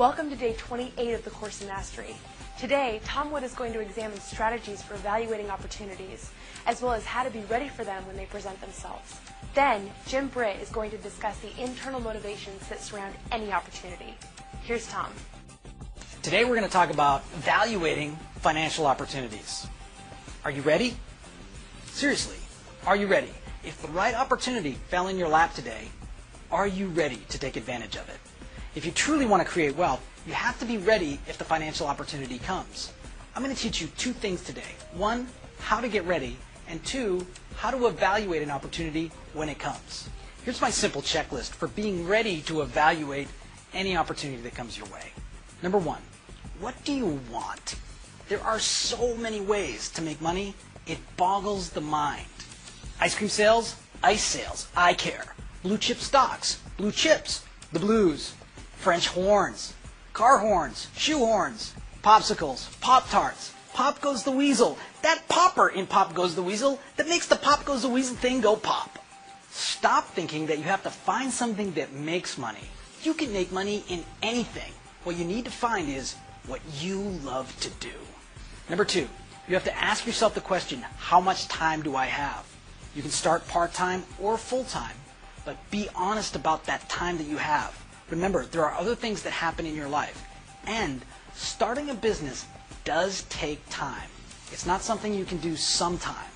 Welcome to day 28 of the course in mastery. Today, Tom Wood is going to examine strategies for evaluating opportunities, as well as how to be ready for them when they present themselves. Then, Jim Britt is going to discuss the internal motivations that surround any opportunity. Here's Tom. Today we're going to talk about evaluating financial opportunities. Are you ready? Seriously, are you ready? If the right opportunity fell in your lap today, are you ready to take advantage of it? If you truly want to create wealth, you have to be ready if the financial opportunity comes. I'm going to teach you two things today. One, how to get ready, and two, how to evaluate an opportunity when it comes. Here's my simple checklist for being ready to evaluate any opportunity that comes your way. Number one, what do you want? There are so many ways to make money, it boggles the mind. Ice cream sales, ice sales, I care. Blue chip stocks, blue chips, the blues. French horns, car horns, shoe horns, popsicles, Pop Tarts, Pop Goes the Weasel, that popper in Pop Goes the Weasel that makes the Pop Goes the Weasel thing go pop. Stop thinking that you have to find something that makes money. You can make money in anything. What you need to find is what you love to do. Number two, you have to ask yourself the question, how much time do I have? You can start part-time or full-time, but be honest about that time that you have. Remember, there are other things that happen in your life. And starting a business does take time. It's not something you can do sometime.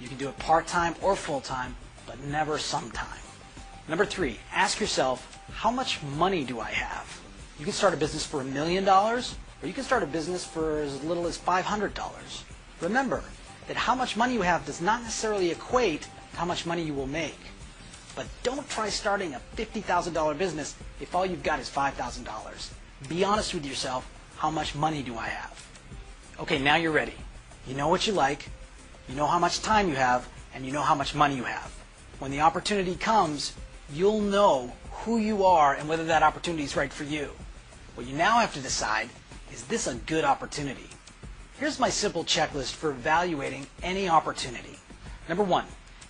You can do it part-time or full-time, but never sometime. Number three, ask yourself, how much money do I have? You can start a business for a million dollars, or you can start a business for as little as $500. Remember that how much money you have does not necessarily equate to how much money you will make. But don't try starting a $50,000 business if all you've got is $5,000. Be honest with yourself. How much money do I have? Okay, now you're ready. You know what you like, you know how much time you have, and you know how much money you have. When the opportunity comes, you'll know who you are and whether that opportunity is right for you. What you now have to decide is this a good opportunity? Here's my simple checklist for evaluating any opportunity. Number one,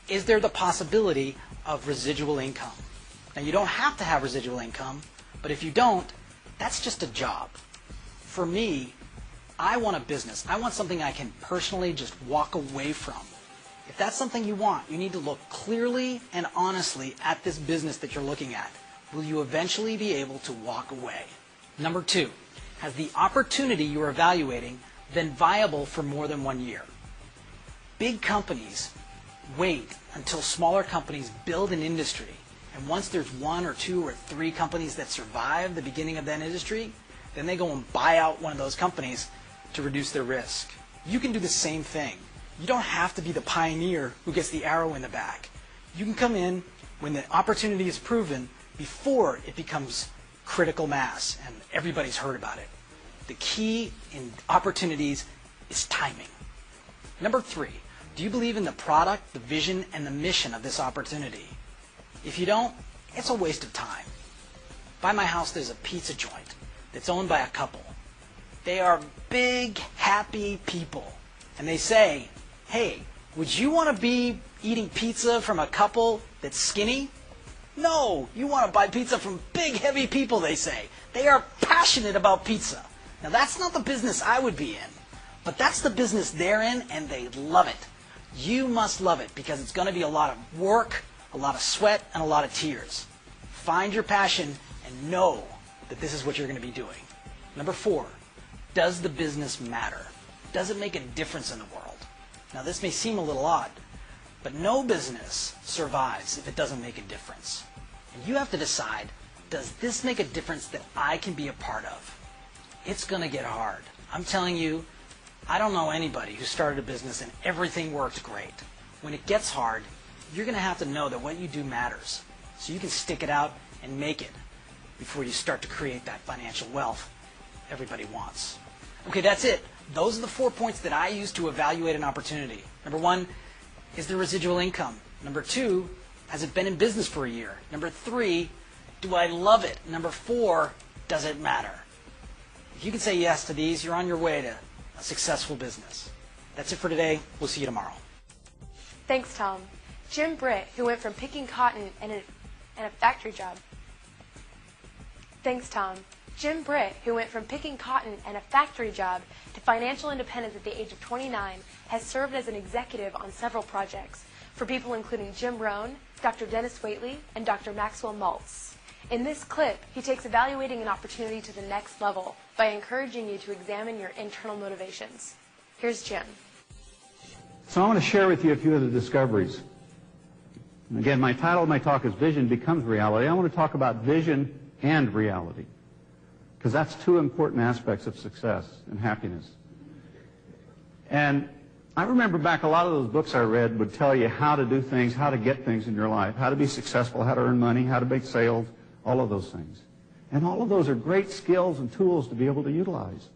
is there the possibility of residual income? Now, you don't have to have residual income, but if you don't, that's just a job. For me, I want a business. I want something I can personally just walk away from. If that's something you want, you need to look clearly and honestly at this business that you're looking at. Will you eventually be able to walk away? Number two, has the opportunity you're evaluating been viable for more than one year? Big companies wait until smaller companies build an industry. And once there's one or two or three companies that survive the beginning of that industry, then they go and buy out one of those companies to reduce their risk. You can do the same thing. You don't have to be the pioneer who gets the arrow in the back. You can come in when the opportunity is proven before it becomes critical mass and everybody's heard about it. The key in opportunities is timing. Number three, do you believe in the product, the vision, and the mission of this opportunity? If you don't, it's a waste of time. By my house, there's a pizza joint that's owned by a couple. They are big, happy people. And they say, hey, would you want to be eating pizza from a couple that's skinny? No, you want to buy pizza from big, heavy people, they say. They are passionate about pizza. Now, that's not the business I would be in, but that's the business they're in, and they love it. You must love it because it's going to be a lot of work, a lot of sweat, and a lot of tears. Find your passion and know that this is what you're going to be doing. Number four, does the business matter? Does it make a difference in the world? Now, this may seem a little odd, but no business survives if it doesn't make a difference. And you have to decide, does this make a difference that I can be a part of? It's going to get hard. I'm telling you, I don't know anybody who started a business and everything worked great. When it gets hard, you're going to have to know that what you do matters. So you can stick it out and make it before you start to create that financial wealth everybody wants. Okay, that's it. Those are the four points that I use to evaluate an opportunity. Number one, is there residual income? Number two, has it been in business for a year? Number three, do I love it? Number four, does it matter? If you can say yes to these, you're on your way to a successful business. That's it for today. We'll see you tomorrow. Thanks, Tom. Jim Britt, who went from picking cotton and a, and a factory job. Thanks, Tom. Jim Britt, who went from picking cotton and a factory job to financial independence at the age of 29, has served as an executive on several projects for people including Jim Rohn, Dr. Dennis Waitley, and Dr. Maxwell Maltz. In this clip, he takes evaluating an opportunity to the next level by encouraging you to examine your internal motivations. Here's Jim. So I want to share with you a few of the discoveries. And again, my title of my talk is Vision Becomes Reality. I want to talk about vision and reality because that's two important aspects of success and happiness. And I remember back a lot of those books I read would tell you how to do things, how to get things in your life, how to be successful, how to earn money, how to make sales, all of those things. And all of those are great skills and tools to be able to utilize.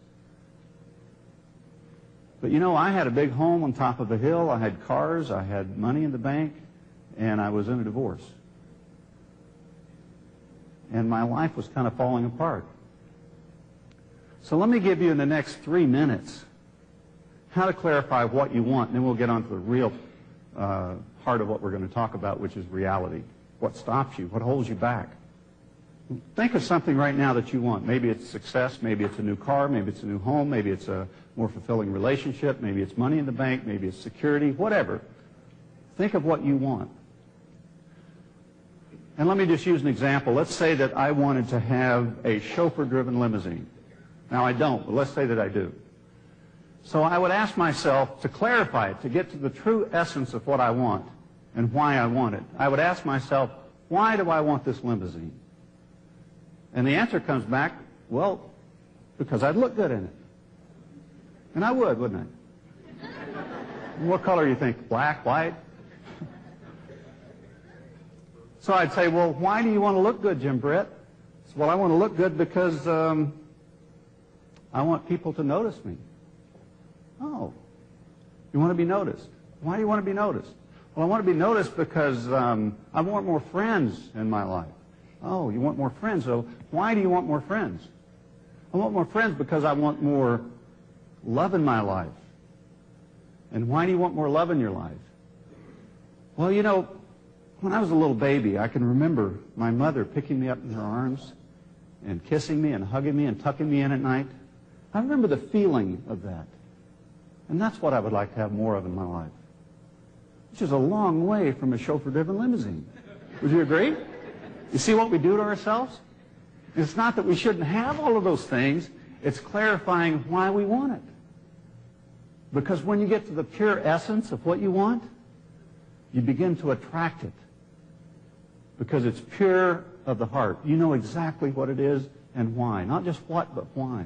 But you know, I had a big home on top of a hill, I had cars, I had money in the bank, and I was in a divorce. And my life was kind of falling apart. So let me give you in the next three minutes how to clarify what you want, and then we'll get on to the real uh, heart of what we're going to talk about, which is reality. What stops you? What holds you back? Think of something right now that you want. Maybe it's success, maybe it's a new car, maybe it's a new home, maybe it's a more fulfilling relationship, maybe it's money in the bank, maybe it's security, whatever. Think of what you want. And let me just use an example. Let's say that I wanted to have a chauffeur-driven limousine. Now, I don't, but let's say that I do. So I would ask myself to clarify it, to get to the true essence of what I want and why I want it. I would ask myself, why do I want this limousine? And the answer comes back, well, because I'd look good in it. And I would, wouldn't I? what color do you think? Black, white? so I'd say, well, why do you want to look good, Jim Britt? Well, I want to look good because um, I want people to notice me. Oh, you want to be noticed. Why do you want to be noticed? Well, I want to be noticed because um, I want more friends in my life. Oh, you want more friends. So why do you want more friends? I want more friends because I want more love in my life. And why do you want more love in your life? Well, you know, when I was a little baby, I can remember my mother picking me up in her arms and kissing me and hugging me and tucking me in at night. I remember the feeling of that. And that's what I would like to have more of in my life. Which is a long way from a chauffeur-driven limousine. Would you agree? You see what we do to ourselves? It's not that we shouldn't have all of those things. It's clarifying why we want it. Because when you get to the pure essence of what you want, you begin to attract it. Because it's pure of the heart. You know exactly what it is and why. Not just what, but why.